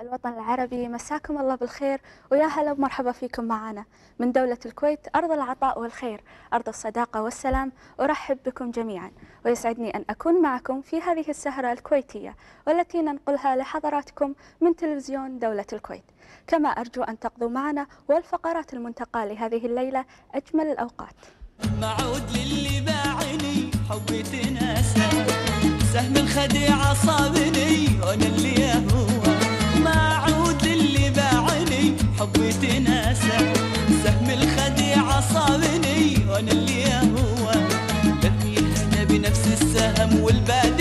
الوطن العربي مساكم الله بالخير ويا هلا ومرحبا فيكم معنا من دولة الكويت أرض العطاء والخير أرض الصداقة والسلام أرحب بكم جميعا. ويسعدني أن أكون معكم في هذه السهرة الكويتية والتي ننقلها لحضراتكم من تلفزيون دولة الكويت. كما أرجو أن تقضوا معنا والفقرات المنتقى لهذه الليلة أجمل الأوقات. معود للي باعني حبي تناسى سهم الخديعة صابني وأنا اللي هو حبي تناسى سهم الخديعة صابني وأنا اللي هو. لرميها أنا بنفس السهم والبادي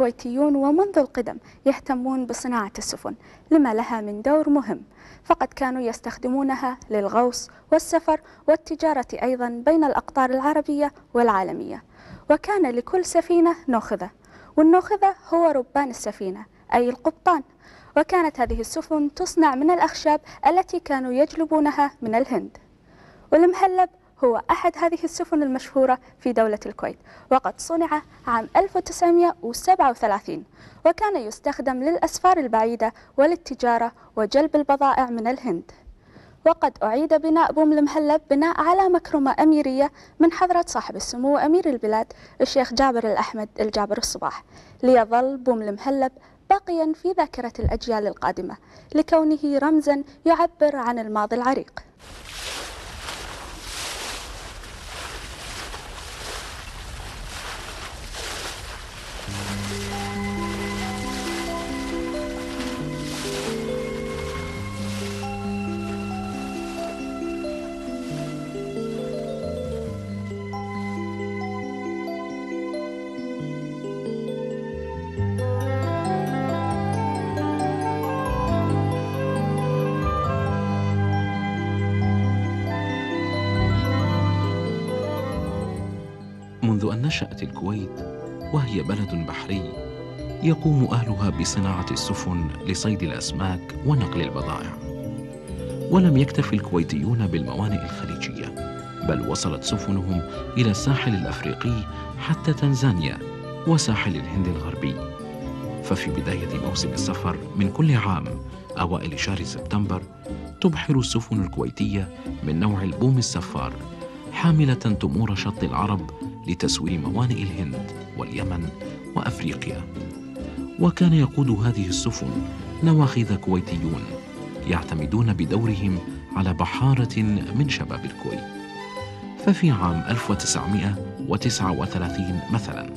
الكويتيون ومنذ القدم يهتمون بصناعة السفن لما لها من دور مهم. فقد كانوا يستخدمونها للغوص والسفر والتجارة أيضا بين الأقطار العربية والعالمية. وكان لكل سفينة نوخذة والنوخذة هو ربان السفينة أي القبطان. وكانت هذه السفن تصنع من الأخشاب التي كانوا يجلبونها من الهند. والمهلب هو أحد هذه السفن المشهورة في دولة الكويت وقد صنع عام 1937 وكان يستخدم للأسفار البعيدة وللتجارة وجلب البضائع من الهند. وقد أعيد بناء بوم المهلب بناء على مكرمة أميرية من حضرة صاحب السمو أمير البلاد الشيخ جابر الأحمد الجابر الصباح ليظل بوم المهلب باقيا في ذاكرة الأجيال القادمة لكونه رمزا يعبر عن الماضي العريق. نشأت الكويت وهي بلد بحري. يقوم أهلها بصناعة السفن لصيد الأسماك ونقل البضائع. ولم يكتف الكويتيون بالموانئ الخليجية بل وصلت سفنهم إلى الساحل الأفريقي حتى تنزانيا وساحل الهند الغربي. ففي بداية موسم السفر من كل عام أوائل شهر سبتمبر تبحر السفن الكويتية من نوع البوم السفار حاملة تمور شط العرب لتسوير موانئ الهند واليمن وأفريقيا. وكان يقود هذه السفن نواخذ كويتيون يعتمدون بدورهم على بحارة من شباب الكويت. ففي عام 1939 مثلا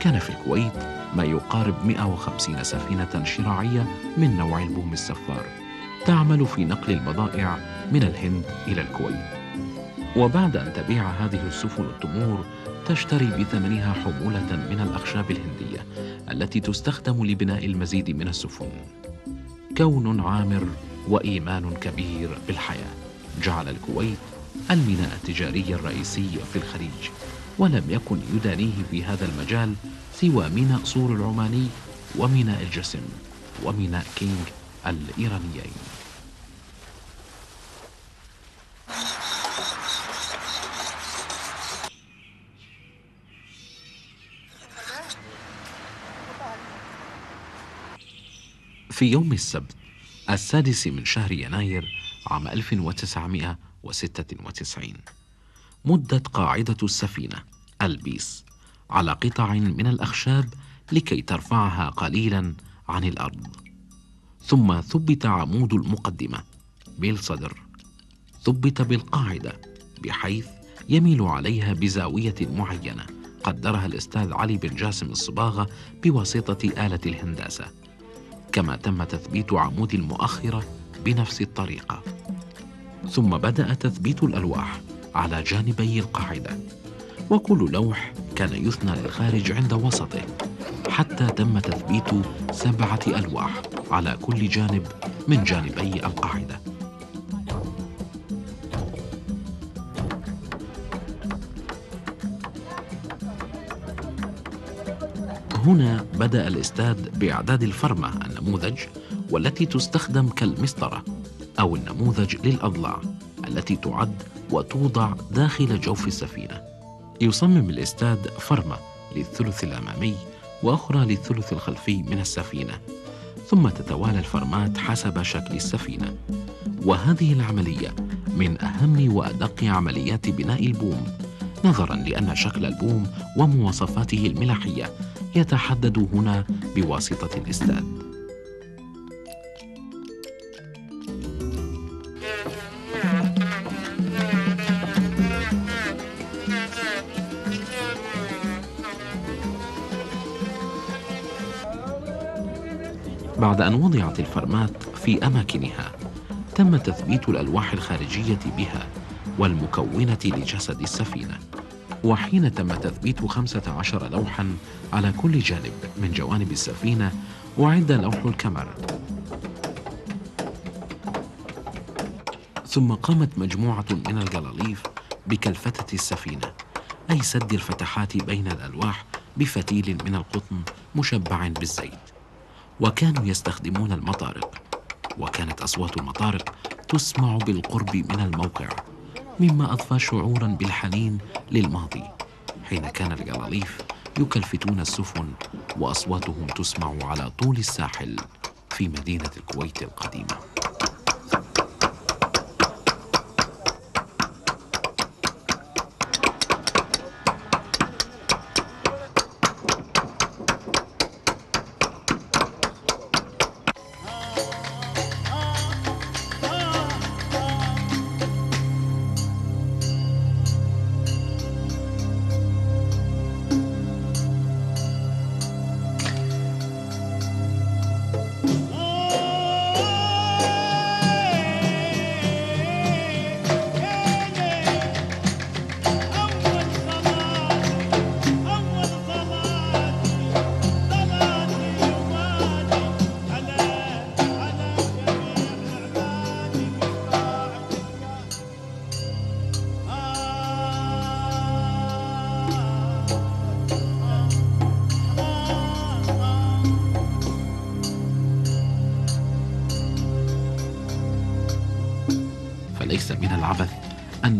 كان في الكويت ما يقارب 150 سفينة شراعية من نوع البوم السفار تعمل في نقل البضائع من الهند إلى الكويت. وبعد أن تبيع هذه السفن التمور تشتري بثمنها حمولة من الأخشاب الهندية التي تستخدم لبناء المزيد من السفن. كون عامر وإيمان كبير بالحياة جعل الكويت الميناء التجاري الرئيسي في الخليج ولم يكن يدانيه في هذا المجال سوى ميناء صور العماني وميناء الجسم وميناء كينج الإيرانيين. في يوم السبت السادس من شهر يناير عام 1996 مدت قاعدة السفينة ألبيس على قطع من الأخشاب لكي ترفعها قليلا عن الأرض. ثم ثبت عمود المقدمة بالصدر. ثبت بالقاعدة بحيث يميل عليها بزاوية معينة قدرها الأستاذ علي بن جاسم الصباغة بواسطة آلة الهندسة. كما تم تثبيت عمود المؤخرة بنفس الطريقة. ثم بدأ تثبيت الألواح على جانبي القاعدة. وكل لوح كان يثنى للخارج عند وسطه حتى تم تثبيت سبعة ألواح على كل جانب من جانبي القاعدة. هنا بدأ الاستاد بإعداد الفرمة النموذج والتي تستخدم كالمسطرة أو النموذج للأضلاع التي تعد وتوضع داخل جوف السفينة. يصمم الاستاد فرمة للثلث الأمامي وأخرى للثلث الخلفي من السفينة ثم تتوالى الفرمات حسب شكل السفينة. وهذه العملية من أهم وأدق عمليات بناء البوم نظرا لأن شكل البوم ومواصفاته الملاحية يتحدد هنا بواسطة الإستاد. بعد أن وضعت الفرمات في أماكنها تم تثبيت الألواح الخارجية بها والمكونة لجسد السفينة. وحين تم تثبيت خمسة عشر لوحا على كل جانب من جوانب السفينة أعد لوح الكمر ثم قامت مجموعة من الجلاليف بكلفتة السفينة أي سد الفتحات بين الألواح بفتيل من القطن مشبع بالزيت. وكانوا يستخدمون المطارق وكانت أصوات المطارق تسمع بالقرب من الموقع. مما أضفى شعورا بالحنين للماضي حين كان الجلاليف يكلفتون السفن وأصواتهم تسمع على طول الساحل في مدينة الكويت القديمة.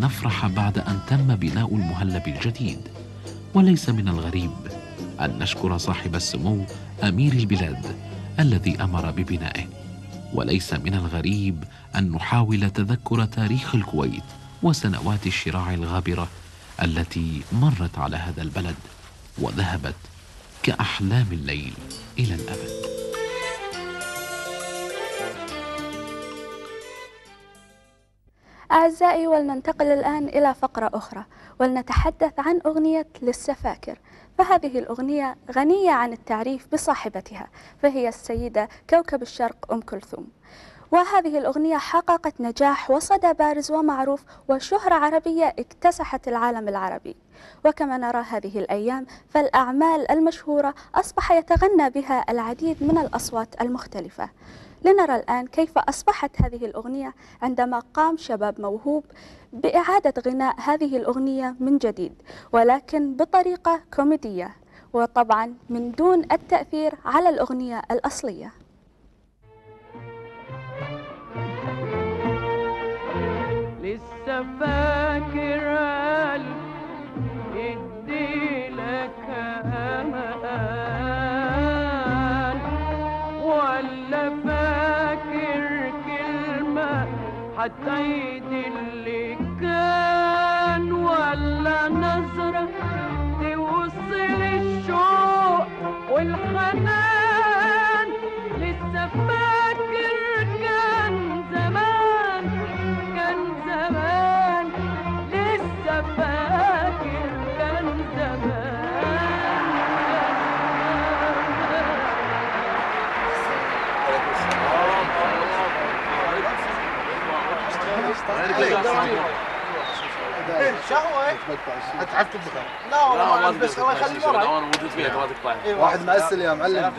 نفرح بعد أن تم بناء المهلب الجديد. وليس من الغريب أن نشكر صاحب السمو أمير البلاد الذي أمر ببنائه. وليس من الغريب أن نحاول تذكر تاريخ الكويت وسنوات الشراع الغابرة التي مرت على هذا البلد وذهبت كأحلام الليل إلى الأبد. أعزائي ولننتقل الآن إلى فقرة أخرى ولنتحدث عن أغنية للسفاكر. فهذه الأغنية غنية عن التعريف بصاحبتها فهي السيدة كوكب الشرق أم كلثوم. وهذه الأغنية حققت نجاح وصدى بارز ومعروف وشهرة عربية اكتسحت العالم العربي. وكما نرى هذه الأيام فالأعمال المشهورة أصبح يتغنى بها العديد من الأصوات المختلفة. لنرى الآن كيف أصبحت هذه الأغنية عندما قام شباب موهوب بإعادة غناء هذه الأغنية من جديد ولكن بطريقة كوميدية وطبعا من دون التأثير على الأغنية الأصلية. لسه فاكر يدي لك أمان ولا فاكر كلمة هتعيد اللي كان. ولا نظرة توصل الشوق والحنان لسه شهوة هتعرف تطبخها لا والله ما بس الله يخلي أنا موجود فيها تبغى تقطعها واحد مأسل يا معلم.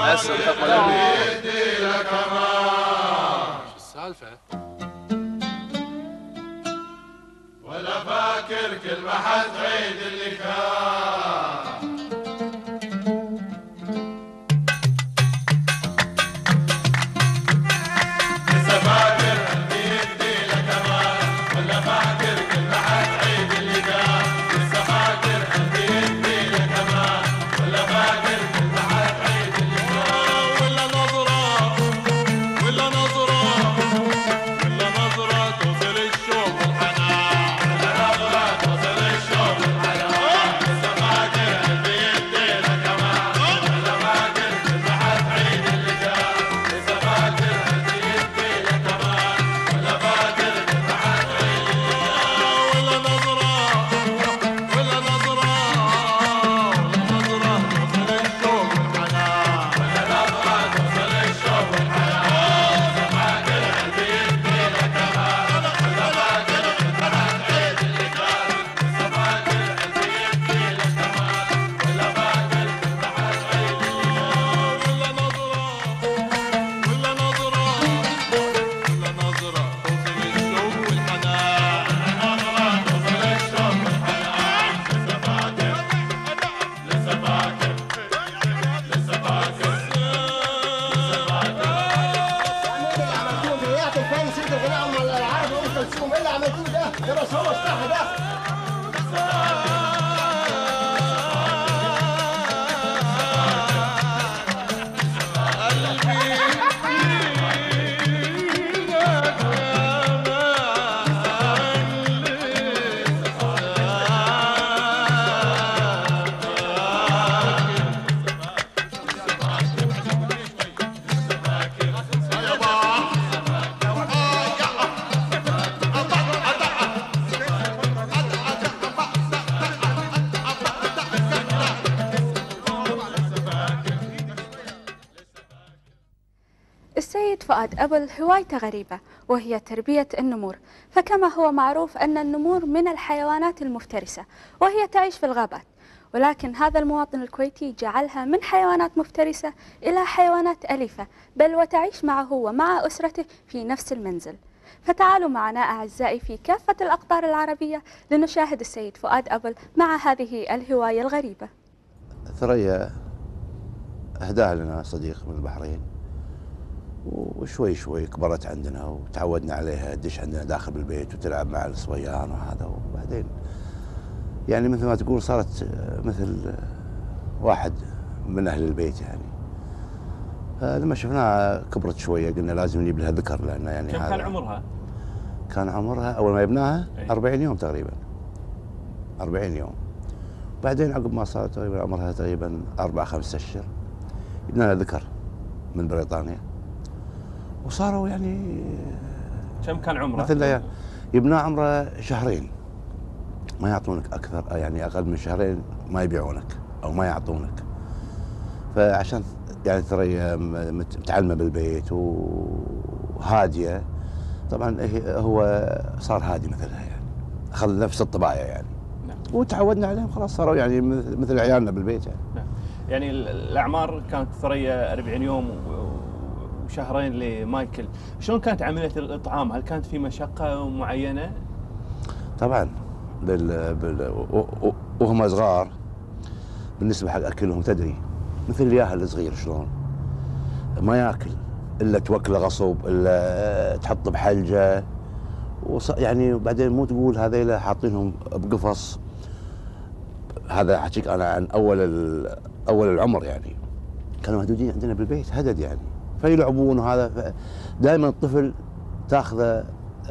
مأسل السالفة؟ ولا أبل هوايته غريبة وهي تربية النمور. فكما هو معروف أن النمور من الحيوانات المفترسة وهي تعيش في الغابات. ولكن هذا المواطن الكويتي جعلها من حيوانات مفترسة إلى حيوانات أليفة بل وتعيش معه ومع أسرته في نفس المنزل. فتعالوا معنا أعزائي في كافة الأقطار العربية لنشاهد السيد فؤاد أبل مع هذه الهواية الغريبة. ثريا أهداها لنا صديق من البحرين. وشوي شوي كبرت عندنا وتعودنا عليها تدش عندنا داخل بالبيت وتلعب مع الصبيان وهذا وبعدين يعني مثل ما تقول صارت مثل واحد من أهل البيت يعني فلما شفناها كبرت شوية قلنا لازم نجيب لها ذكر لأن يعني كم كان عمرها؟ كان عمرها أول ما يبناها أي. 40 يوم تقريبا 40 يوم بعدين عقب ما صارت تقريبا عمرها تقريبا أربع خمس أشهر يبنى لها ذكر من بريطانيا وصاروا يعني كم كان عمره؟ مثل العيال يبنى عمره شهرين. ما يعطونك أكثر يعني أقل من شهرين ما يبيعونك أو ما يعطونك. فعشان يعني ترى مت- متعلمة بالبيت وهادية طبعا هو صار هادي مثلها يعني. اخذ نفس الطبايع يعني. نعم. وتعودنا عليهم خلاص صاروا يعني مثل عيالنا بالبيت يعني. يعني ال- الأعمار كانت ثريا 40 يوم وشهرين لمايكل، شلون كانت عملية الإطعام؟ هل كانت في مشقة معينة؟ طبعا بال... بال... وهم صغار بالنسبة حق أكلهم تدري مثل الياهل الصغير شلون؟ ما ياكل إلا توكله غصب إلا تحطه بحلجة وص... يعني بعدين مو تقول هذيلا حاطينهم بقفص. هذا أحكيك أنا عن أول ال... أول العمر يعني. كانوا محدودين عندنا بالبيت هدد يعني. فيلعبون وهذا دائما الطفل تاخذه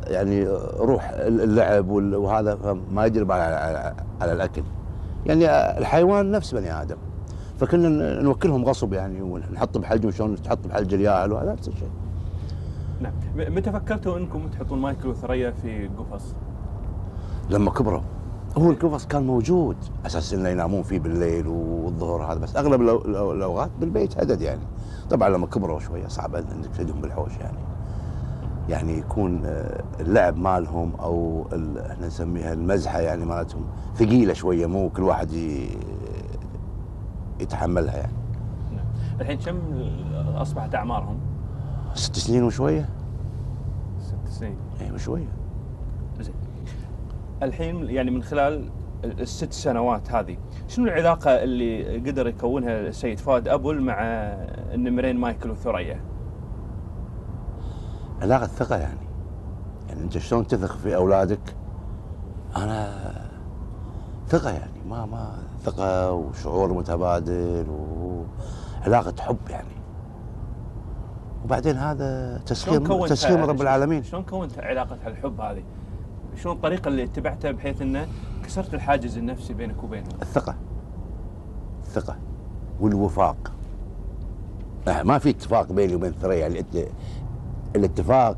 يعني روح اللعب وهذا فما يجرب على, على, على الأكل. يعني الحيوان نفس بني آدم. فكنا نوكلهم غصب يعني ونحط بحلجهم شلون تحط بحلج الياهل وهذا نفس الشيء. نعم، متى فكرتوا إنكم تحطون مايكل وثريا في قفص؟ لما كبروا. هو القفص كان موجود. أساس إنه ينامون فيه بالليل والظهر هذا بس أغلب الأوقات بالبيت هدد يعني. طبعا لما كبروا شوية صعب إنك تفيدهم بالحوش يعني يعني يكون آه، اللعب مالهم أو إحنا نسميها المزحة يعني مالتهم ثقيلة شوية مو كل واحد يتحملها يعني نعم. الحين كم أصبحت أعمارهم؟ ست سنين وشوية ست سنين. اي وشوية زين. الحين يعني من خلال ال- الست سنوات هذه، شنو العلاقة اللي قدر يكونها السيد فؤاد ابول مع النمرين مايكل وثريا؟ علاقة ثقة يعني. يعني أنت شلون تثق في أولادك؟ أنا ثقة يعني ما ما ثقة وشعور متبادل وعلاقه حب يعني. وبعدين هذا تسخير تسخير رب العالمين. شلون كونت علاقة الحب هذه؟ شلون الطريقة اللي اتبعتها بحيث إنه كسرت الحاجز النفسي بينك وبينهم؟ الثقة. الثقة والوفاق. آه، ما في اتفاق بيني وبين ثريا يعني الات- الاتفاق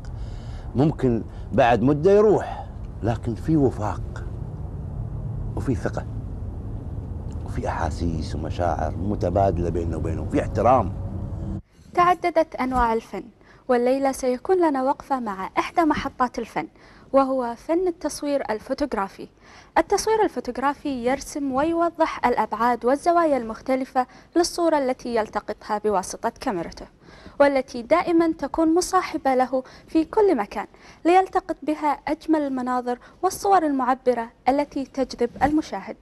ممكن بعد مدة يروح لكن في وفاق وفي ثقة وفي أحاسيس ومشاعر متبادلة بيننا وبينهم في احترام. تعددت أنواع الفن والليلة سيكون لنا وقفة مع إحدى محطات الفن. وهو فن التصوير الفوتوغرافي. التصوير الفوتوغرافي يرسم ويوضح الأبعاد والزوايا المختلفة للصورة التي يلتقطها بواسطة كاميرته والتي دائما تكون مصاحبة له في كل مكان ليلتقط بها أجمل المناظر والصور المعبرة التي تجذب المشاهد.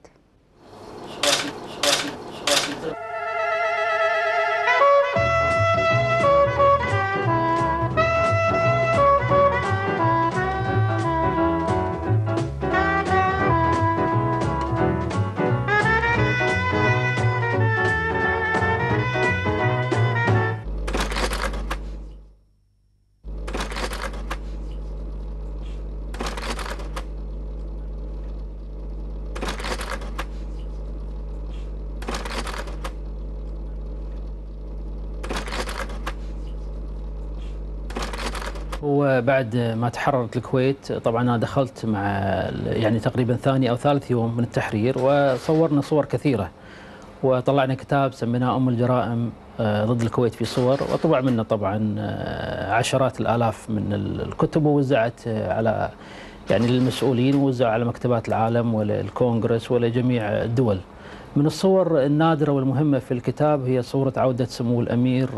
وبعد ما تحررت الكويت طبعا أنا دخلت مع يعني تقريبا ثاني أو ثالث يوم من التحرير وصورنا صور كثيرة. وطلعنا كتاب سميناه أم الجرائم آه، ضد الكويت في صور. وطبع منه طبعا آه، عشرات الآلاف من ال- الكتب ووزعت آه، على يعني للمسؤولين ووزعوا على مكتبات العالم وللكونغرس ولجميع الدول. من الصور النادرة والمهمة في الكتاب هي صورة عودة سمو الأمير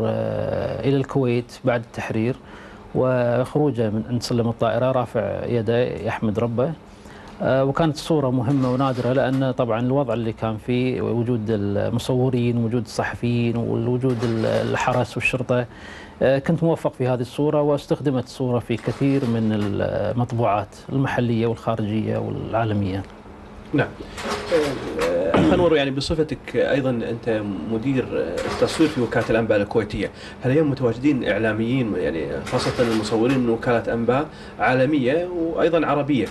إلى الكويت بعد التحرير. وخروجه من عند سلم الطائرة رافع يده يحمد ربه آه، وكانت صورة مهمة ونادرة لأن طبعا الوضع اللي كان فيه وجود المصورين وجود الصحفيين ووجود الحرس والشرطة آه، كنت موفق في هذه الصورة واستخدمت الصورة في كثير من المطبوعات المحلية والخارجية والعالمية نعم. اخ أنور يعني بصفتك أيضا أنت مدير التصوير في وكالة الأنباء الكويتية، هل اليوم متواجدين إعلاميين يعني خاصة المصورين من وكالة أنباء عالمية وأيضا عربية.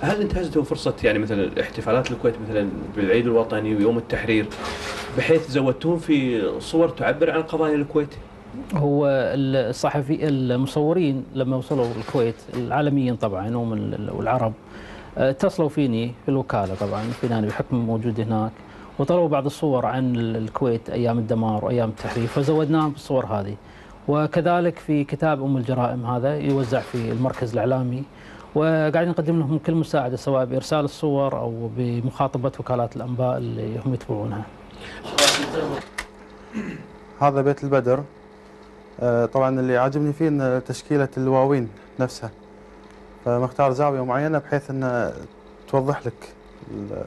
هل انتهزتوا فرصة يعني مثلا احتفالات الكويت مثلا بالعيد الوطني ويوم التحرير بحيث زودتوهم في صور تعبر عن قضايا الكويت؟ هو الصحفي المصورين لما وصلوا الكويت العالميين طبعا ومن والعرب اتصلوا فيني في الوكالة طبعا فيني بحكم موجود هناك. وطلبوا بعض الصور عن الكويت أيام الدمار وأيام التحرير فزودناهم بالصور هذه. وكذلك في كتاب أم الجرائم هذا يوزع في المركز الإعلامي. وقاعدين نقدم لهم كل مساعدة سواء بإرسال الصور أو بمخاطبة وكالات الأنباء اللي هم يتبعونها. هذا بيت البدر. آه، طبعا اللي عاجبني فيه إن تشكيلة الواوين نفسها. فمختار زاوية معينة بحيث ان توضح لك ال-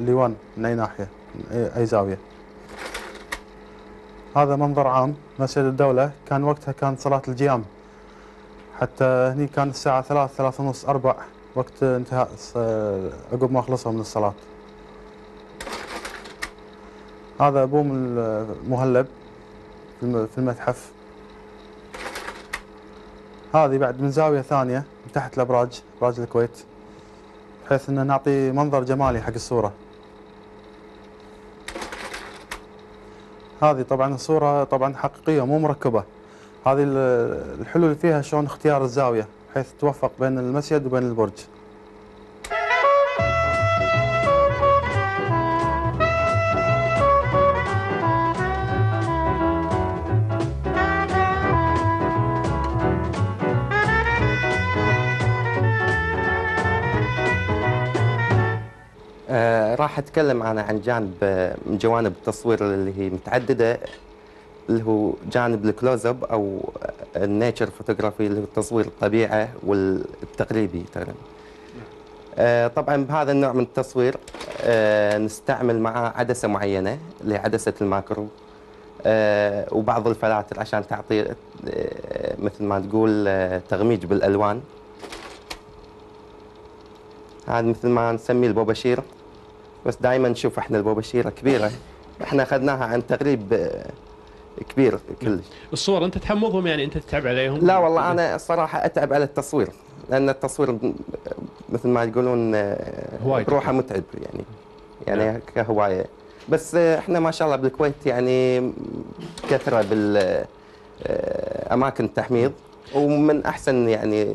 الليوان من أي ناحية من أي- أي زاوية. هذا منظر عام. مسجد الدولة كان وقتها كان صلاة الجيام. حتى هني كان الساعة ثلاث ثلاث ونص أربع وقت انتهاء عقب ما خلصوا من الصلاة. هذا بوم المهلب في الم- في المتحف. هذه بعد من زاوية ثانية. تحت الأبراج أبراج الكويت بحيث أن نعطي منظر جمالي حق الصورة. هذه طبعا الصورة طبعا حقيقية مو مركبة. هذه ال- الحلو فيها شلون اختيار الزاوية بحيث توفق بين المسجد وبين البرج. راح أتكلم أنا عن جانب آه، من جوانب التصوير اللي هي متعددة اللي هو جانب ال close up أو ال nature photography اللي هو تصوير الطبيعة والتقريبي تقريبا. آه طبعا بهذا النوع من التصوير آه نستعمل معاه عدسة معينة اللي هي عدسه ال macro آه وبعض الفلاتر عشان تعطي آه مثل ما تقول آه تغميج بالألوان. هذا مثل ما نسميه البوبشير بس دائما نشوف إحنا البوبشيره كبيرة إحنا أخذناها عن تقريب آه، كبير كلش الصور أنت تحمضهم يعني أنت تتعب عليهم؟ لا والله أنا الصراحه أتعب على التصوير لأن التصوير مثل ما يقولون آه،. بروحه متعب يعني يعني كهواية بس آه، إحنا ما شاء الله بالكويت يعني كثرة بال آه، أماكن التحميض ومن أحسن يعني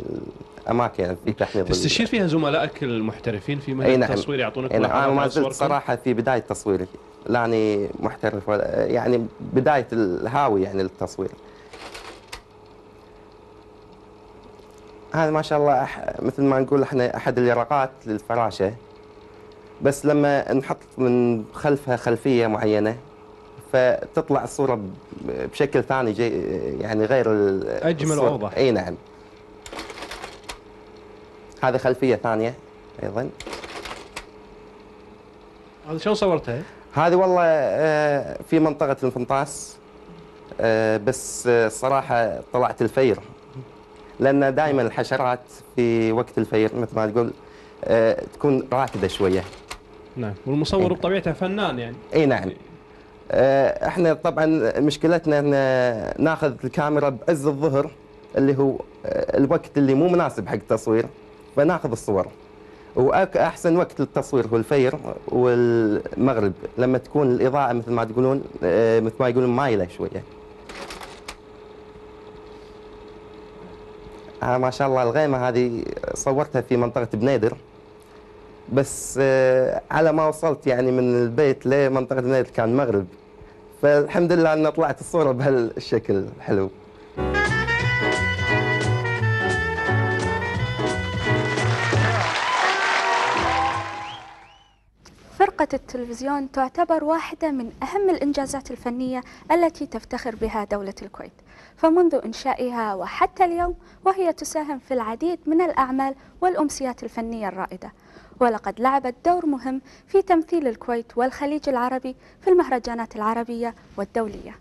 يعني في تحميض تستشير فيها زملائك المحترفين في مجال نعم. التصوير يعطونك أي نعم. أنا ما زلت؟ صراحة في بداية تصويري لاني محترف ولا يعني بداية الهاوي يعني للتصوير. هذا ما شاء الله أح مثل ما نقول إحنا أحد اليرقات للفراشة. بس لما نحط من خلفها خلفية معينة فتطلع الصورة بشكل ثاني جي يعني غير الصورة. وأوضح. أي نعم. هذه خلفية ثانية أيضا. هذا شلون صورتها؟ هذه والله آه، في منطقة الفنطاس آه، بس آه، الصراحة طلعت الفجر. لأن دائما الحشرات في وقت الفجر مثل ما تقول تكون راكدة شوية. نعم والمصور بطبيعته فنان يعني. اي نعم. إحنا طبعا مشكلتنا إن ناخذ الكاميرا بعز الظهر اللي هو الوقت اللي مو مناسب حق التصوير. فناخذ الصور. واحسن وقت للتصوير هو الفير والمغرب. لما تكون الإضاءة مثل ما تقولون آه، مثل ما يقولون مايلة شوية. آه ما شاء الله الغيمة هذه صورتها في منطقة بنيدر. بس آه، على ما وصلت يعني من البيت لمنطقة بنيت كان مغرب. فالحمد لله أن طلعت الصورة بهالشكل. الحلو فرقة التلفزيون تعتبر واحدة من أهم الإنجازات الفنية التي تفتخر بها دولة الكويت. فمنذ إنشائها وحتى اليوم وهي تساهم في العديد من الأعمال والأمسيات الفنية الرائدة. ولقد لعبت دور مهم في تمثيل الكويت والخليج العربي في المهرجانات العربية والدولية.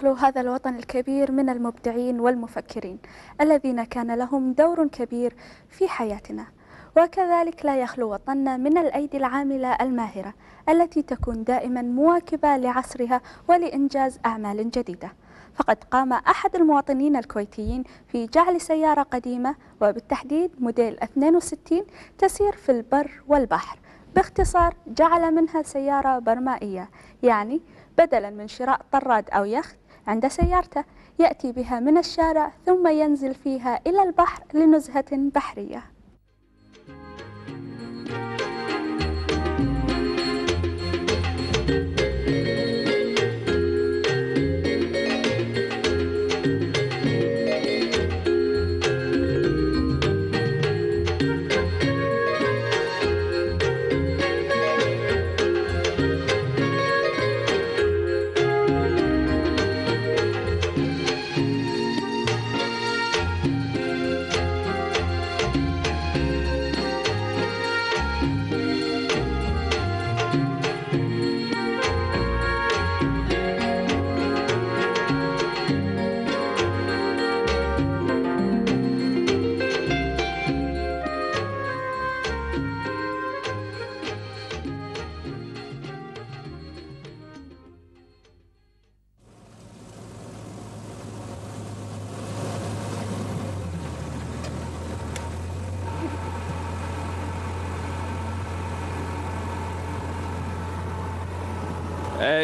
يخلو هذا الوطن الكبير من المبدعين والمفكرين الذين كان لهم دور كبير في حياتنا. وكذلك لا يخلو وطننا من الأيدي العاملة الماهرة التي تكون دائما مواكبة لعصرها ولإنجاز أعمال جديدة. فقد قام أحد المواطنين الكويتيين في جعل سيارة قديمة وبالتحديد موديل 62 تسير في البر والبحر. باختصار جعل منها سيارة برمائية يعني بدلا من شراء طراد أو يخت عند سيارته. يأتي بها من الشارع ثم ينزل فيها إلى البحر لنزهة بحرية. آه،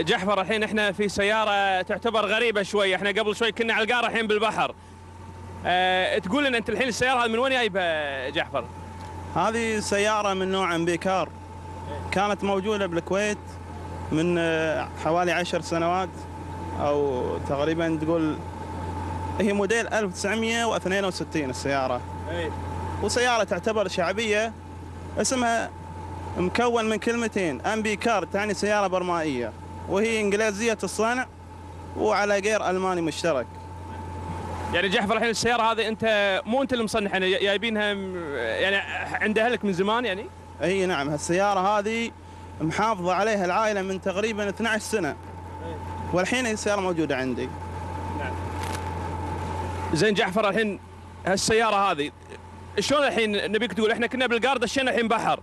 جحفر الحين إحنا في سيارة تعتبر غريبة شوي. إحنا قبل شوي كنا على القارة الحين بالبحر. أه تقول لنا أنت الحين السيارة هذه من وين جايبها جحفر؟ هذه سيارة من نوع أمبيكار. كانت موجودة بالكويت من آه، حوالي عشر سنوات أو تقريبا تقول هي موديل 1962 السيارة. اي وسيارة تعتبر شعبية اسمها مكون من كلمتين أمبيكار تعني سيارة برمائية. وهي إنجليزية الصنع وعلى غير ألماني مشترك. يعني جحفر الحين السيارة هذه أنت مو أنت اللي مصنعها يعني جايبينها يعني عند أهلك من زمان يعني؟ إي نعم هالسيارة هذه محافظة عليها العائلة من تقريبا 12 سنة. والحين هي السيارة موجودة عندي. زين جحفر الحين هالسيارة هذه شلون الحين نبيك تقول إحنا كنا بالقار دشينا الحين بحر؟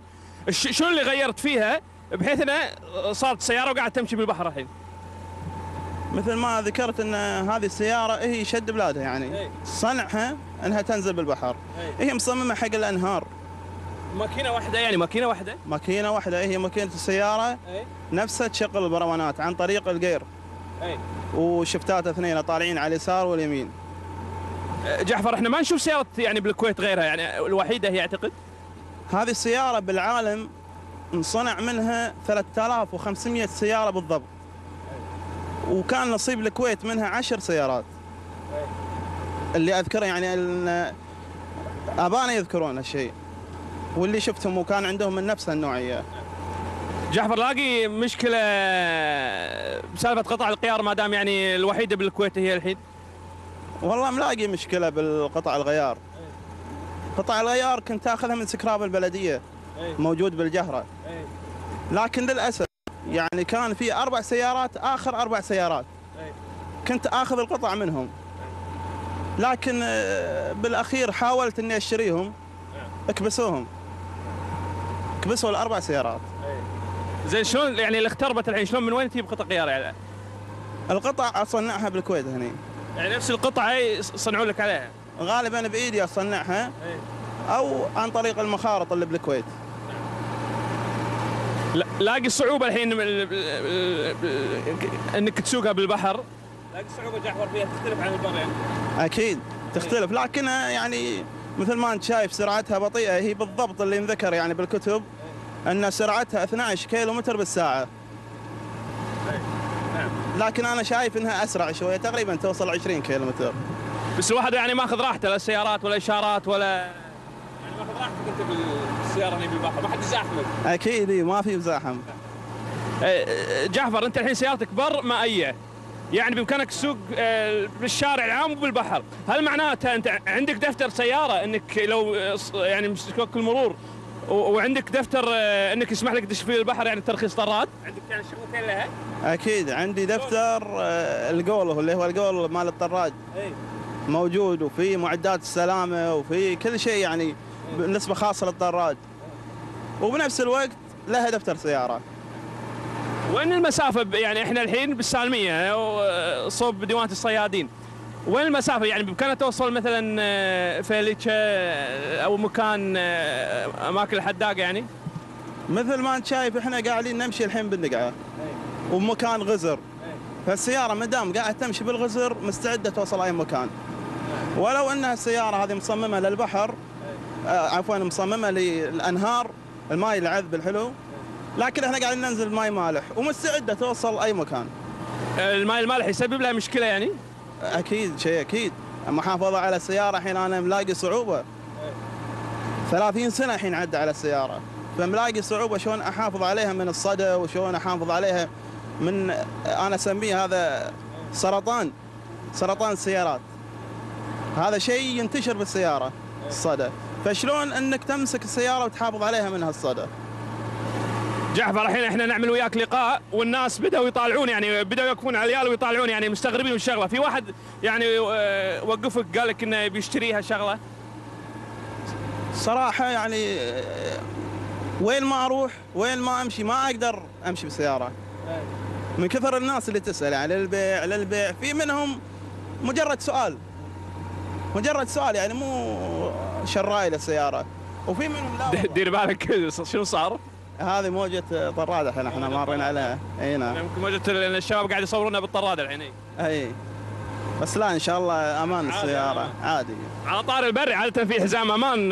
ش- شلون اللي غيرت فيها بحيث انها صارت سيارة وقاعد تمشي بالبحر الحين؟ مثل ما ذكرت إن هذه السيارة هي شد بلادها يعني. صنعها إنها تنزل بالبحر. هي مصممة حق الأنهار. ماكينة واحدة يعني ماكينة واحدة؟ ماكينة واحدة. هي ماكينة السيارة اي نفسها تشغل البرونات عن طريق الجير. اي وشفتات اثنين طالعين على اليسار واليمين. جحفر إحنا ما نشوف سيارة يعني بالكويت غيرها يعني الوحيدة هي أعتقد؟ هذه السيارة بالعالم انصنع منها 3500 سيارة بالضبط. وكان نصيب الكويت منها عشر سيارات. اللي أذكره يعني إن أبانا يذكرون هالشيء. واللي شفتهم وكان عندهم من نفس النوعيه جعفر لاقي مشكلة بسالفة قطع الغيار ما دام يعني الوحيده بالكويت هي الحين؟ والله ملاقي مشكلة بالقطع الغيار. قطع الغيار كنت آخذها من سكراب البلدية. موجود بالجهرة. لكن للأسف يعني كان في أربع سيارات آخر أربع سيارات. كنت آخذ القطع منهم. لكن آه، بالأخير حاولت إني أشتريهم. اكبسوهم. كبسوا الأربع سيارات. زين شلون يعني اللي اختربت الحين شلون من وين تجيب قطع غيار يعني؟ القطع أصنعها بالكويت هني. يعني نفس القطعه هي يصنعون لك عليها؟ غالبا بإيدي أصنعها. أو عن طريق المخارط اللي بالكويت. لاقي صعوبة الحين انك تسوقها بالبحر. لاقي صعوبة جعفر فيها تختلف عن البر يعني. أكيد تختلف لكنها يعني مثل ما أنت شايف سرعتها بطيئة هي بالضبط اللي انذكر يعني بالكتب أن سرعتها 12 كيلو متر بالساعة. لكن أنا شايف إنها أسرع شوية تقريبا توصل 20 كيلو متر بس الواحد يعني ماخذ راحته لا السيارات ولا إشارات ولا انت بالسيارة هنا بالبحر. ما حد يزاحمك. أكيد ما في مزاحم جعفر أنت الحين سيارتك بر مائية. يعني بإمكانك تسوق آه، بالشارع العام وبالبحر. هل معناته أنت عندك دفتر سيارة إنك لو آه، يعني مسكوك المرور؟ و- وعندك دفتر آه، إنك يسمح لك تدش فيه البحر يعني ترخيص طراد عندك يعني شغلتين لها؟ أكيد عندي دفتر الجول اللي هو الجول مال الطراد موجود وفي معدات السلامة وفي كل شيء يعني بالنسبة خاصة للطراد وبنفس الوقت لها دفتر سيارة. وين المسافة؟ يعني إحنا الحين بالسالمية و- صوب ديوانة الصيادين. وين المسافة؟ يعني بامكانها توصل مثلا آه، فيليتشا آه، أو مكان آه، أماكن الحداقة يعني؟ مثل ما أنت شايف إحنا قاعدين نمشي الحين بالنقعة. ومكان غزر. فالسيارة ما دام قاعدة تمشي بالغزر مستعدة توصل أي مكان. ولو إنها السيارة هذه مصممة للبحر آه عفوا مصممة للأنهار الماي العذب الحلو. لكن إحنا قاعدين ننزل ماي مالح ومستعدة توصل أي مكان. الماء المالح يسبب لها مشكلة يعني؟ أكيد شيء أكيد. المحافظة على السيارة الحين أنا ملاقي صعوبة. 30 سنة الحين عدى على السيارة. فملاقي صعوبة شلون أحافظ عليها من الصدى وشلون أحافظ عليها من أنا أسميه هذا سرطان. سرطان السيارات. هذا شيء ينتشر بالسيارة الصدى. فشلون انك تمسك السيارة وتحافظ عليها من هالصدى؟ جعفر الحين إحنا نعمل وياك لقاء والناس بدأوا يطالعون يعني بدأوا يوقفون على العيال ويطالعون يعني مستغربين من الشغلة. في واحد يعني آه، وقفك قال لك إنه بيشتريها شغلة. صراحة يعني آه، وين ما أروح وين ما أمشي ما أقدر أمشي بالسيارة من كثر الناس اللي تسأل يعني للبيع للبيع. في منهم مجرد سؤال مجرد سؤال يعني مو شراي للسيارة. وفي منهم لا. دير بالك شنو صار؟ هذه موجة طرادة الحين إحنا مارين عليها. اي نعم. يمكن موجة لأن الشباب قاعد يصورونها بالطراد الحين. اي. بس لا إن شاء الله أمان أمان. عادي. على طار البري عادة في حزام أمان.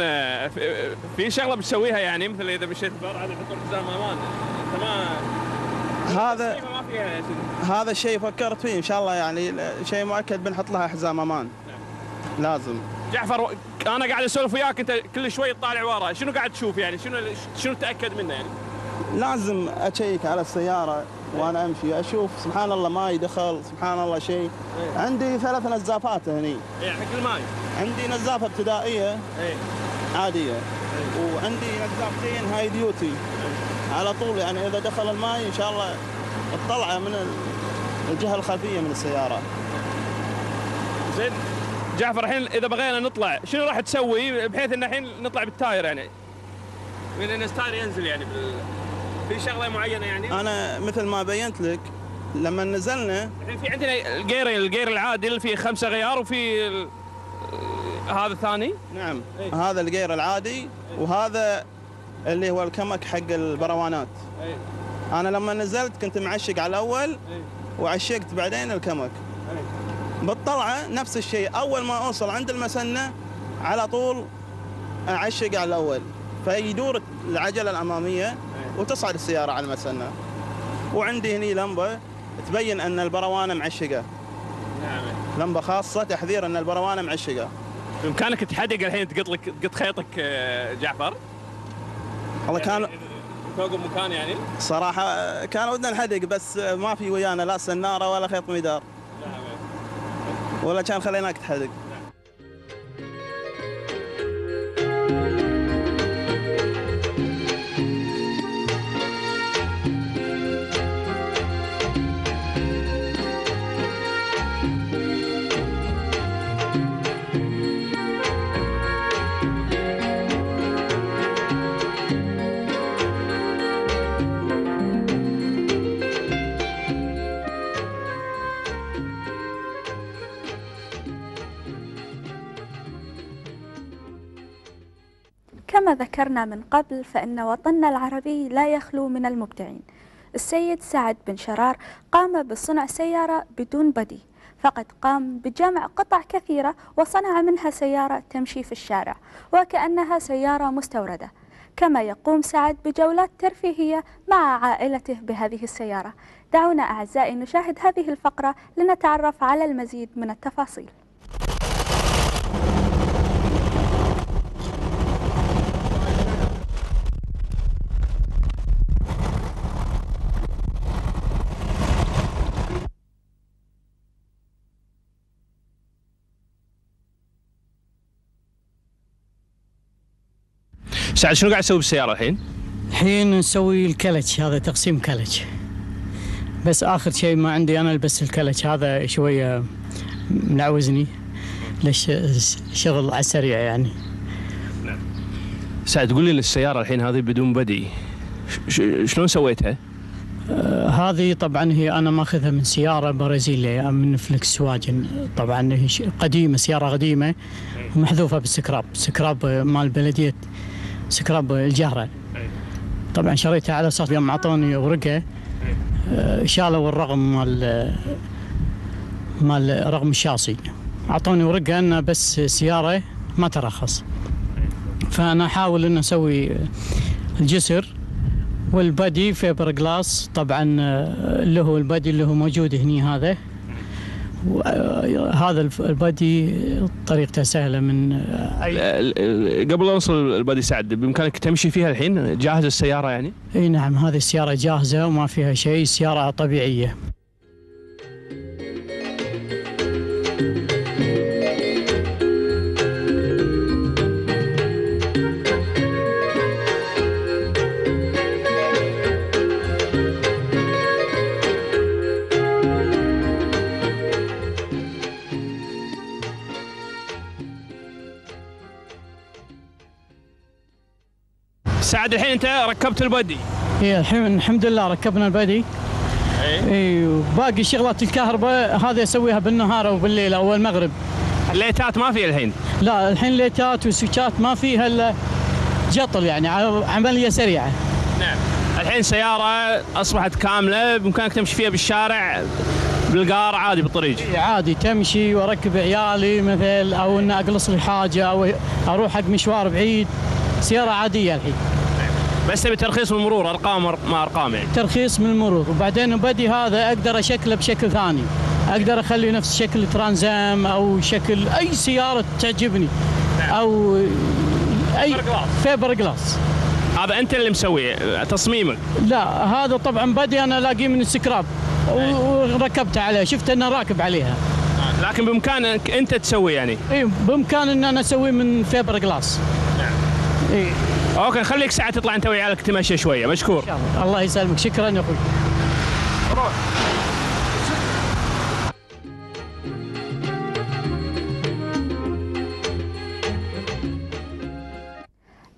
في- شغلة بتسويها يعني مثل إذا مشيت بر عاد يحطون حزام أمان. أنت ما هذا هذا الشيء فكرت فيه إن شاء الله يعني شيء مؤكد بنحط لها حزام أمان. لازم. جعفر أنا قاعد أسولف وياك أنت كل شوي تطالع ورا. شنو قاعد تشوف يعني؟ شنو شنو تأكد منه يعني؟ لازم أشيك على السيارة وأنا أمشي أشوف سبحان الله ماي دخل سبحان الله شيء. عندي ثلاث نزافات هني. إيه، حق الماي عندي نزافة ابتدائية اي عادية. وعندي نزافتين heavy duty على طول يعني إذا دخل الماي إن شاء الله تطلعه من ال- الجهة الخلفية من السيارة. زين. جعفر الحين إذا بغينا نطلع شنو راح تسوي؟ بحيث إن الحين نطلع بال tire يعني. من إن ال tire ينزل يعني بال... في شغلة معينة يعني؟ أنا مثل ما بينت لك لما نزلنا الحين في عندنا ال gear ال gear العادي اللي فيه خمسة غيار وفي ال... هذا الثاني؟ نعم هذا الجير العادي وهذا اللي هو الكمك حق البروانات. أي. أنا لما نزلت كنت معشق على الأول وعشقت بعدين الكمك. بالطلعة نفس الشيء. أول ما أوصل عند المسنة على طول أعشق على الأول. فيدور العجلة الأمامية وتصعد السيارة على المسنة. وعندي هني لمبة تبين أن البروانة معشقة. نعم. لمبة خاصة تحذير أن البروانة معشقة. بإمكانك تحدق الحين تقط لك تقط خيطك آه، جعفر؟ والله كان توقف مكان يعني؟ صراحة آه، كان ودنا نحدق بس آه، ما في ويانا لا سنارة ولا خيط مدار. ولا كان خليناك تحدق كما ذكرنا من قبل فإن وطننا العربي لا يخلو من المبدعين. السيد سعد بن شرار قام بصنع سيارة بدون بدي فقد قام بجمع قطع كثيرة وصنع منها سيارة تمشي في الشارع وكأنها سيارة مستوردة. كما يقوم سعد بجولات ترفيهية مع عائلته بهذه السيارة. دعونا أعزائي نشاهد هذه الفقرة لنتعرف على المزيد من التفاصيل. سعد شنو قاعد تسوي بالسيارة الحين؟ الحين نسوي الكلتش هذا تقسيم كلتش. بس آخر شيء ما عندي أنا بس الكلتش هذا شوية منعوزني ليش شغل على السريع يعني. سعد قول لي السياره الحين هذه بدون body شلون سويتها؟ آه هذه طبعا هي أنا ماخذها من سيارة برازيلية من Volkswagen طبعا هي قديمة سيارة قديمة ومحذوفه بال scrap. scrap مال بلدية سكراب الجهرة. طبعا شريتها على أساس يوم أعطوني ورقة. آه، شالوا الرقم مال مال رقم الشاصي. أعطوني ورقة إنه بس سيارة ما ترخص. فأنا أحاول ان أسوي الجسر وال body fiberglass طبعا آه، اللي هو ال body اللي هو موجود هني هذا. هذا البادي طريقته سهلة من ال- قبل لا نوصل البادي سعد بإمكانك تمشي فيها الحين جاهز السيارة يعني؟ إي نعم هذه السيارة جاهزة وما فيها شيء سيارة طبيعية سعد الحين انت ركبت البادي. اي الحين الحمد لله ركبنا البادي. اي وباقي شغلات الكهرباء هذه أسويها بالنهار أو بالليل أو المغرب. الليتات ما في الحين؟ لا الحين ليتات وسويتشات ما فيها إلا جطل يعني عملية سريعة. نعم. الحين سيارة أصبحت كاملة بإمكانك تمشي فيها بالشارع بالقار عادي بالطريق. إي عادي تمشي وأركب عيالي مثل أو إن أقلص لي حاجة أو أروح حق مشوار بعيد. سيارة عادية الحين. بس تبي ترخيص من المرور أرقام ما أرقام يعني. ترخيص من المرور. وبعدين ال body هذا أقدر أشكله بشكل ثاني. أقدر أخلي نفس شكل Trans Am أو شكل أي سيارة تعجبني. أو أي فيبر جلاس هذا أنت اللي مسويه تصميمك. لا هذا طبعا body أنا ألاقيه من السكراب. و- وركبته عليه شفت أنه راكب عليها. لكن بإمكانك أنت تسوي يعني. اي بامكان إن أنا أسويه من فيبر جلاس نعم. اي okay خليك ساعة تطلع انت وعيالك تمشي شوية. مشكور. الله يسلمك. شكرا يا أخوي.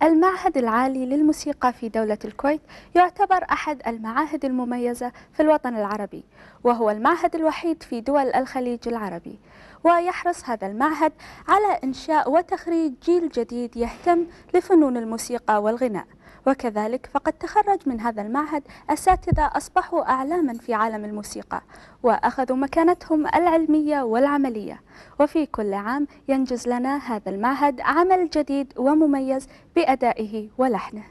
المعهد العالي للموسيقى في دولة الكويت يعتبر أحد المعاهد المميزة في الوطن العربي وهو المعهد الوحيد في دول الخليج العربي. ويحرص هذا المعهد على إنشاء وتخريج جيل جديد يهتم لفنون الموسيقى والغناء. وكذلك فقد تخرج من هذا المعهد أساتذة أصبحوا أعلاما في عالم الموسيقى وأخذوا مكانتهم العلمية والعملية. وفي كل عام ينجز لنا هذا المعهد عمل جديد ومميز بأدائه ولحنه.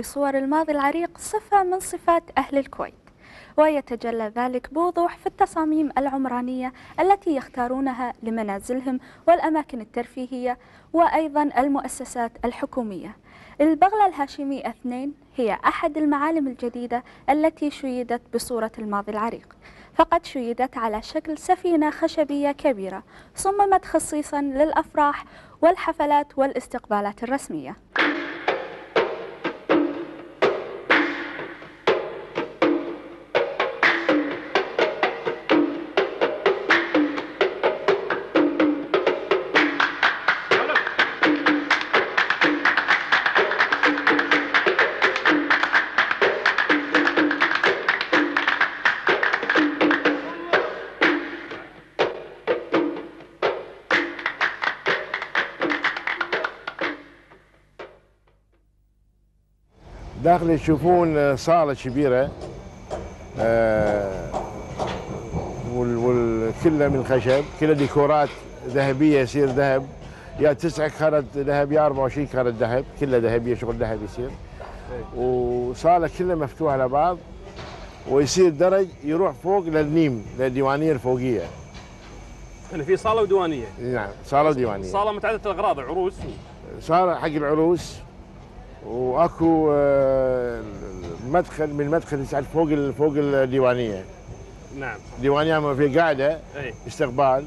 بصور الماضي العريق صفة من صفات أهل الكويت. ويتجلى ذلك بوضوح في التصاميم العمرانية التي يختارونها لمنازلهم والأماكن الترفيهية وأيضا المؤسسات الحكومية. البغلة الهاشمي اثنين هي أحد المعالم الجديدة التي شيدت بصورة الماضي العريق. فقد شيدت على شكل سفينة خشبية كبيرة صممت خصيصا للأفراح والحفلات والاستقبالات الرسمية. داخل يشوفون صالة كبيرة آه، وال- وال- كلها من خشب كلها ديكورات ذهبية يصير ذهب. يا تسعة كارت ذهب يا 24 كارت ذهب كلها ذهبية شغل ذهب يصير. وصالة كلها مفتوحة على بعض ويصير درج يروح فوق للنيم للديوانية الفوقية. يعني في صالة وديوانية؟ نعم صالة وديوانية. صالة متعددة الأغراض عروس صار حق العروس وأكو آه، مدخل من مدخل يسعد فوق فوق الديوانية. نعم. ديوانية ما في قاعدة إي. استقبال.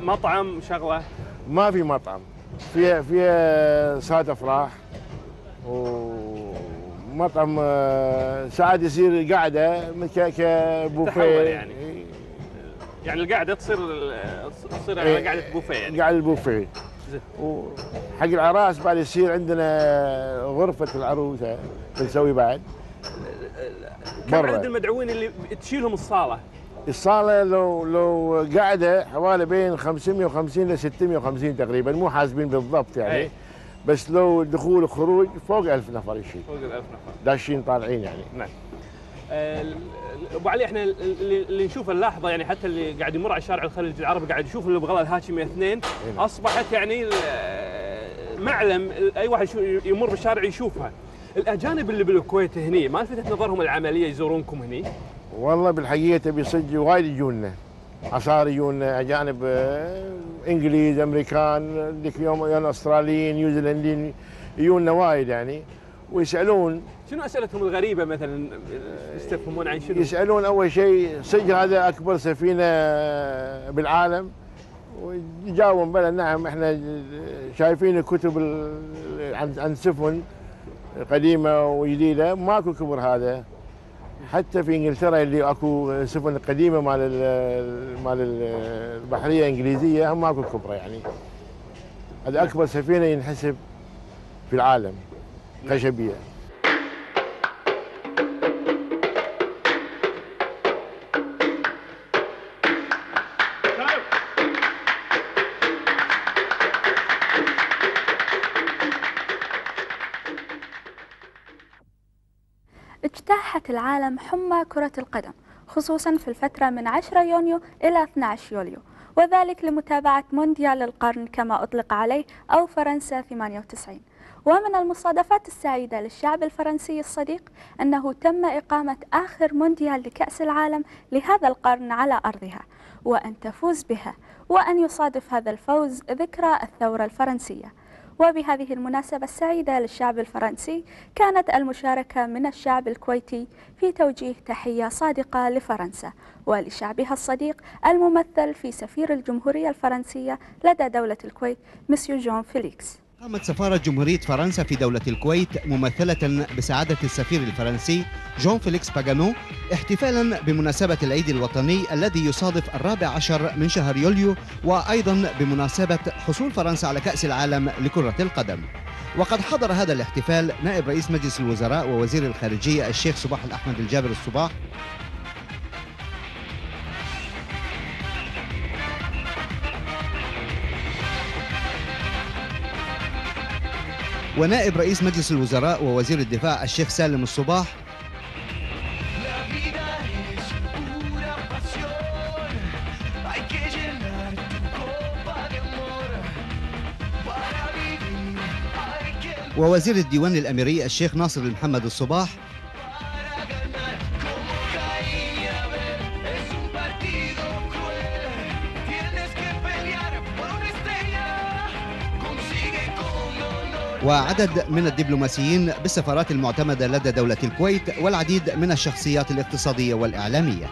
مطعم شغلة؟ ما في مطعم. فيها فيها صالة أفراح. ومطعم آه، ساعات يصير قاعدة كبوفيه. يعني. يعني القعده تصير تصير قعده بوفيه يعني. قاعد البوفيه زين. وحق العراس بعد يصير عندنا غرفة العروسة بنسوي بعد. كم عدد برا المدعوين اللي تشيلهم الصالة؟ الصالة لو لو قاعدة حوالي بين 550 ل 650 تقريبا مو حاسبين بالضبط يعني. أي. بس لو دخول وخروج فوق 1000 نفر يشيل. فوق ال 1000 نفر. داشين طالعين يعني. نعم. أبو علي إحنا اللي, اللي نشوفه نلاحظه يعني حتى اللي قاعد يمر على شارع الخليج العربي قاعد يشوف البغله الهاشمي اثنين نعم. أصبحت يعني معلم أي واحد يمر بالشارع يشوفها. الأجانب اللي بالكويت هني ما لفتت نظرهم العملية يزورونكم هني؟ والله بالحقيقة تبي صدق وايد يجونا. عصار يجونا أجانب آه، إنجليز أمريكان ذيك يوم يوم أستراليين نيوزيلنديين يجونا وايد يعني. ويسألون شنو أسئلتهم الغريبة مثلا يستفهمون عن شنو؟ يسألون أول شيء صدق هذا أكبر سفينة بالعالم ويجاوبون بلى نعم إحنا شايفين الكتب ال- عن سفن قديمة وجديدة ماكو كبر هذا. حتى في إنجلترا اللي أكو سفن قديمة مال ال- مال ال- البحرية الإنجليزية هم ماكو كبرة يعني. هذا أكبر سفينة ينحسب في العالم خشبيه اجتاحت العالم حمى كرة القدم خصوصا في الفترة من 10 يونيو إلى 12 يوليو وذلك لمتابعة مونديال القرن كما أطلق عليه أو فرنسا 98 ومن المصادفات السعيدة للشعب الفرنسي الصديق أنه تم إقامة آخر مونديال لكأس العالم لهذا القرن على أرضها وأن تفوز بها وأن يصادف هذا الفوز ذكرى الثورة الفرنسية. وبهذه المناسبة السعيدة للشعب الفرنسي كانت المشاركة من الشعب الكويتي في توجيه تحية صادقة لفرنسا ولشعبها الصديق الممثل في سفير الجمهورية الفرنسية لدى دولة الكويت مسيو جون فيليكس. قامت سفارة جمهورية فرنسا في دولة الكويت ممثلة بسعادة السفير الفرنسي جون فيليكس باغانو احتفالا بمناسبة العيد الوطني الذي يصادف الرابع عشر من شهر يوليو وأيضا بمناسبة حصول فرنسا على كأس العالم لكرة القدم. وقد حضر هذا الاحتفال نائب رئيس مجلس الوزراء ووزير الخارجية الشيخ صباح الأحمد الجابر الصباح. ونائب رئيس مجلس الوزراء ووزير الدفاع الشيخ سالم الصباح. ووزير الديوان الأميري الشيخ ناصر بن محمد الصباح وعدد من الدبلوماسيين بالسفارات المعتمدة لدى دولة الكويت والعديد من الشخصيات الاقتصادية والإعلامية.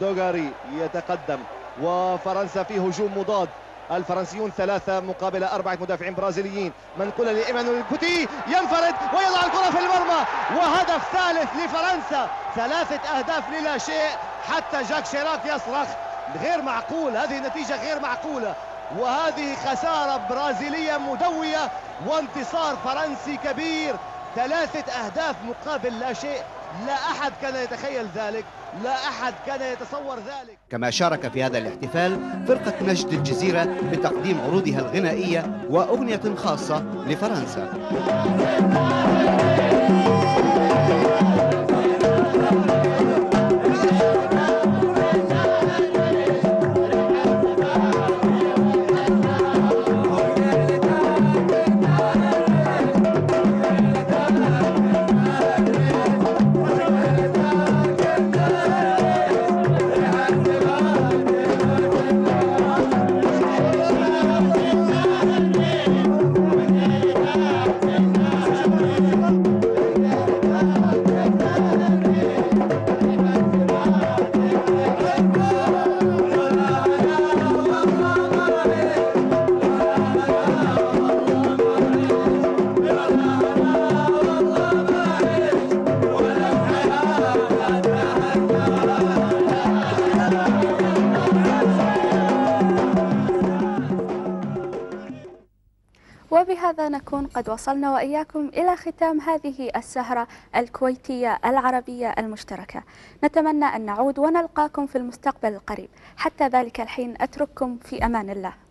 دوغاري يتقدم وفرنسا في هجوم مضاد. الفرنسيون ثلاثة مقابل أربعة مدافعين برازيليين. منقولة لإيمانويل بوتي ينفرد ويضع الكرة في المرمى. وهدف ثالث لفرنسا. ثلاثة أهداف للا شيء. حتى جاك شيراك يصرخ. غير معقول. هذه نتيجة غير معقولة. وهذه خسارة برازيلية مدوية وانتصار فرنسي كبير. ثلاثة أهداف مقابل لا شيء. لا أحد كان يتخيل ذلك. لا أحد كان يتصور ذلك. كما شارك في هذا الاحتفال فرقة نجد الجزيرة بتقديم عروضها الغنائية وأغنية خاصة لفرنسا. نكون قد وصلنا وإياكم إلى ختام هذه السهرة الكويتية العربية المشتركة. نتمنى أن نعود ونلقاكم في المستقبل القريب. حتى ذلك الحين أترككم في أمان الله.